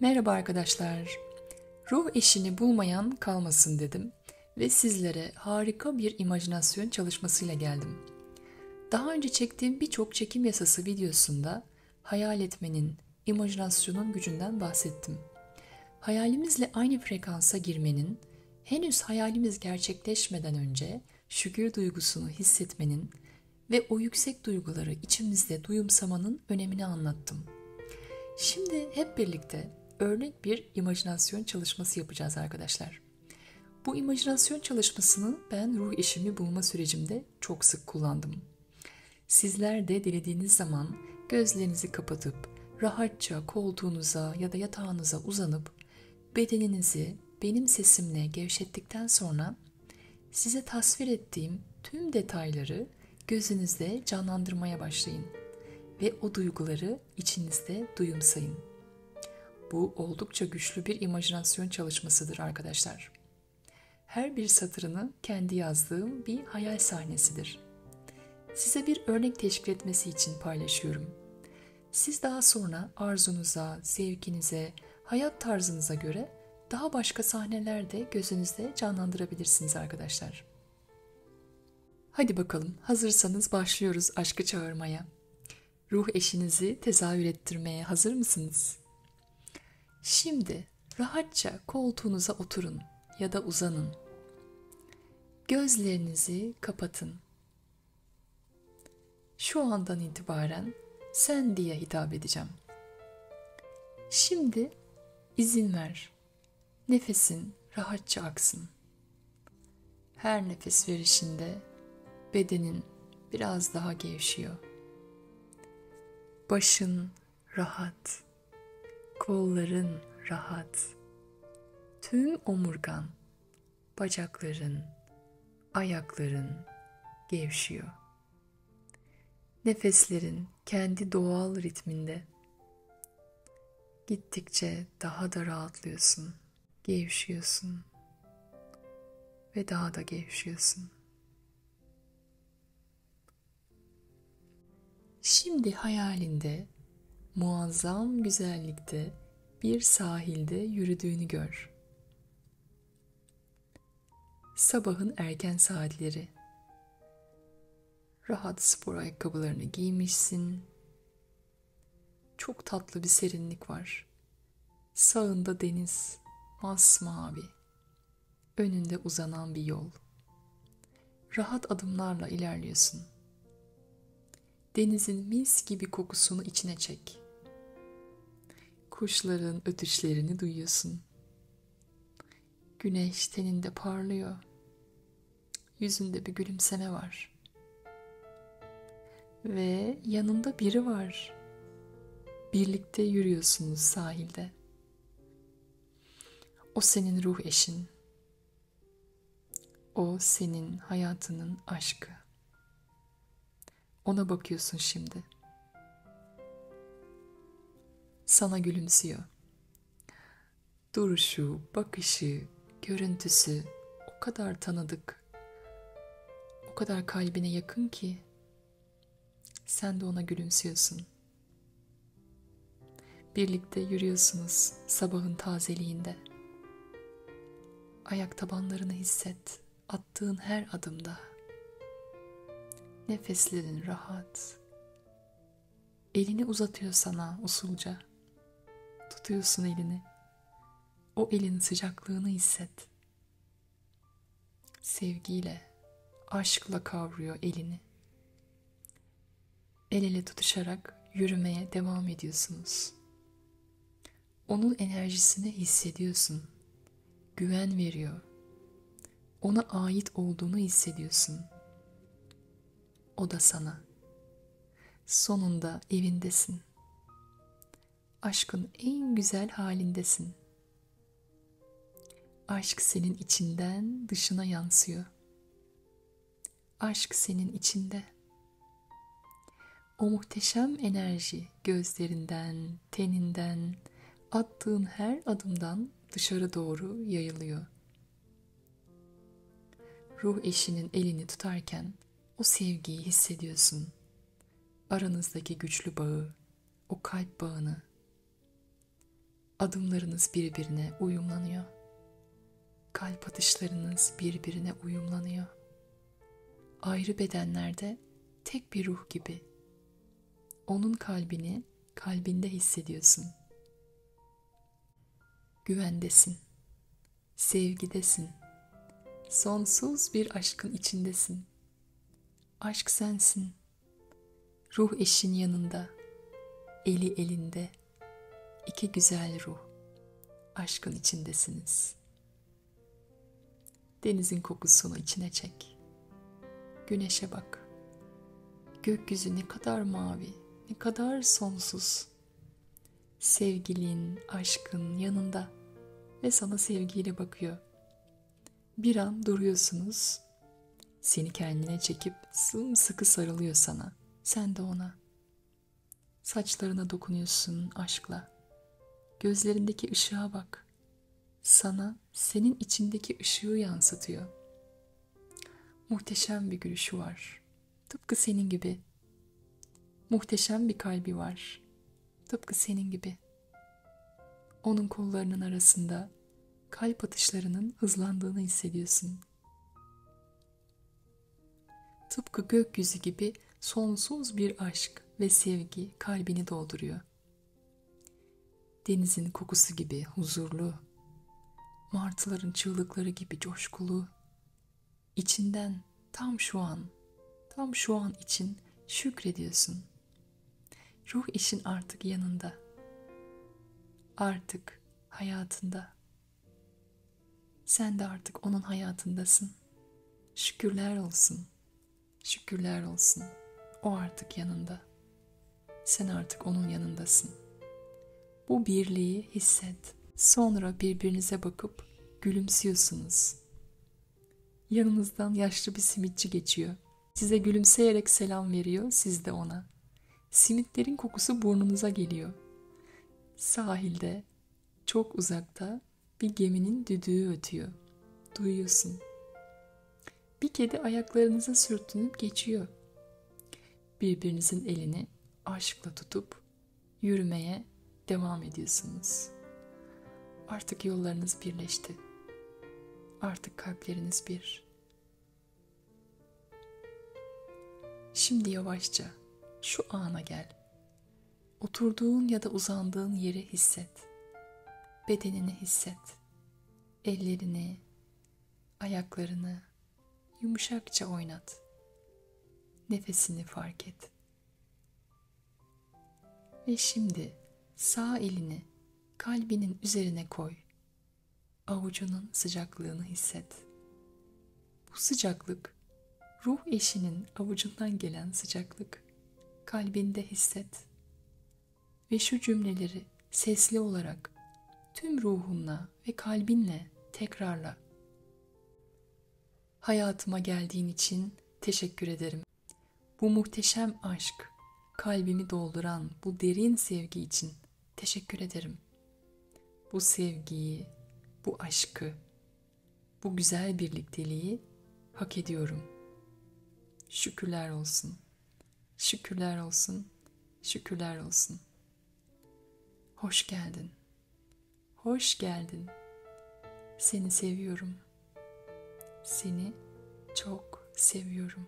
Merhaba arkadaşlar. Ruh eşini bulmayan kalmasın dedim ve sizlere harika bir imajinasyon çalışmasıyla geldim. Daha önce çektiğim birçok çekim yasası videosunda hayal etmenin, imajinasyonun gücünden bahsettim. Hayalimizle aynı frekansa girmenin, henüz hayalimiz gerçekleşmeden önce şükür duygusunu hissetmenin ve o yüksek duyguları içimizde duyumsamanın önemini anlattım. Şimdi hep birlikte örnek bir imajinasyon çalışması yapacağız arkadaşlar. Bu imajinasyon çalışmasını ben ruh eşimi bulma sürecimde çok sık kullandım. Sizler de dilediğiniz zaman gözlerinizi kapatıp rahatça koltuğunuza ya da yatağınıza uzanıp bedeninizi benim sesimle gevşettikten sonra size tasvir ettiğim tüm detayları gözünüzde canlandırmaya başlayın ve o duyguları içinizde duyumsayın. Bu oldukça güçlü bir imajinasyon çalışmasıdır arkadaşlar. Her bir satırını kendi yazdığım bir hayal sahnesidir. Size bir örnek teşkil etmesi için paylaşıyorum. Siz daha sonra arzunuza, zevkinize, hayat tarzınıza göre daha başka sahneler de gözünüzde canlandırabilirsiniz arkadaşlar. Hadi bakalım hazırsanız başlıyoruz aşkı çağırmaya. Ruh eşinizi tezahür ettirmeye hazır mısınız? Şimdi rahatça koltuğunuza oturun ya da uzanın. Gözlerinizi kapatın. Şu andan itibaren sen diye hitap edeceğim. Şimdi izin ver. Nefesin rahatça aksın. Her nefes verişinde bedenin biraz daha gevşiyor. Başın rahat kolların rahat. Tüm omurgan, bacakların, ayakların gevşiyor. Nefeslerin kendi doğal ritminde gittikçe daha da rahatlıyorsun, gevşiyorsun ve daha da gevşiyorsun. Şimdi hayalinde muazzam güzellikte bir sahilde yürüdüğünü gör. Sabahın erken saatleri. Rahat spor ayakkabılarını giymişsin. Çok tatlı bir serinlik var. Sağında deniz, masmavi. Önünde uzanan bir yol. Rahat adımlarla ilerliyorsun. Denizin mis gibi kokusunu içine çek Kuşların ötüşlerini duyuyorsun. Güneş teninde parlıyor. Yüzünde bir gülümseme var. Ve yanında biri var. Birlikte yürüyorsunuz sahilde. O senin ruh eşin. O senin hayatının aşkı. Ona bakıyorsun şimdi sana gülümsüyor. Duruşu, bakışı, görüntüsü o kadar tanıdık. O kadar kalbine yakın ki sen de ona gülümsüyorsun. Birlikte yürüyorsunuz sabahın tazeliğinde. Ayak tabanlarını hisset attığın her adımda. Nefeslerin rahat. Elini uzatıyor sana usulca. Tutuyorsun elini. O elin sıcaklığını hisset. Sevgiyle, aşkla kavruyor elini. El ele tutuşarak yürümeye devam ediyorsunuz. Onun enerjisini hissediyorsun. Güven veriyor. Ona ait olduğunu hissediyorsun. O da sana. Sonunda evindesin aşkın en güzel halindesin. Aşk senin içinden dışına yansıyor. Aşk senin içinde. O muhteşem enerji gözlerinden, teninden, attığın her adımdan dışarı doğru yayılıyor. Ruh eşinin elini tutarken o sevgiyi hissediyorsun. Aranızdaki güçlü bağı, o kalp bağını Adımlarınız birbirine uyumlanıyor. Kalp atışlarınız birbirine uyumlanıyor. Ayrı bedenlerde tek bir ruh gibi. Onun kalbini kalbinde hissediyorsun. Güvendesin. Sevgidesin. Sonsuz bir aşkın içindesin. Aşk sensin. Ruh eşin yanında. Eli elinde. İki güzel ruh. Aşkın içindesiniz. Denizin kokusunu içine çek. Güneşe bak. Gökyüzü ne kadar mavi, ne kadar sonsuz. Sevgilin, aşkın yanında ve sana sevgiyle bakıyor. Bir an duruyorsunuz. Seni kendine çekip sımsıkı sarılıyor sana. Sen de ona. Saçlarına dokunuyorsun aşkla. Gözlerindeki ışığa bak. Sana senin içindeki ışığı yansıtıyor. Muhteşem bir gülüşü var. Tıpkı senin gibi. Muhteşem bir kalbi var. Tıpkı senin gibi. Onun kollarının arasında kalp atışlarının hızlandığını hissediyorsun. Tıpkı gökyüzü gibi sonsuz bir aşk ve sevgi kalbini dolduruyor. Denizin kokusu gibi huzurlu, martıların çığlıkları gibi coşkulu, içinden tam şu an, tam şu an için şükrediyorsun. Ruh işin artık yanında. Artık hayatında. Sen de artık onun hayatındasın. Şükürler olsun. Şükürler olsun. O artık yanında. Sen artık onun yanındasın. Bu birliği hisset. Sonra birbirinize bakıp gülümsüyorsunuz. Yanınızdan yaşlı bir simitçi geçiyor. Size gülümseyerek selam veriyor, siz de ona. Simitlerin kokusu burnunuza geliyor. Sahilde, çok uzakta bir geminin düdüğü ötüyor. Duyuyorsun. Bir kedi ayaklarınıza sürtünüp geçiyor. Birbirinizin elini aşkla tutup yürümeye devam ediyorsunuz. Artık yollarınız birleşti. Artık kalpleriniz bir. Şimdi yavaşça şu ana gel. Oturduğun ya da uzandığın yeri hisset. Bedenini hisset. Ellerini, ayaklarını yumuşakça oynat. Nefesini fark et. Ve şimdi sağ elini kalbinin üzerine koy. Avucunun sıcaklığını hisset. Bu sıcaklık ruh eşinin avucundan gelen sıcaklık kalbinde hisset. Ve şu cümleleri sesli olarak tüm ruhunla ve kalbinle tekrarla. Hayatıma geldiğin için teşekkür ederim. Bu muhteşem aşk, kalbimi dolduran bu derin sevgi için teşekkür ederim. Bu sevgiyi, bu aşkı, bu güzel birlikteliği hak ediyorum. Şükürler olsun. Şükürler olsun. Şükürler olsun. Hoş geldin. Hoş geldin. Seni seviyorum. Seni çok seviyorum.